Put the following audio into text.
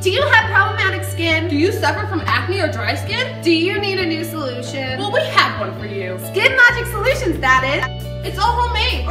Do you have problematic skin? Do you suffer from acne or dry skin? Do you need a new solution? Well, we have one for you. Skin Magic Solutions, that is. It's all homemade,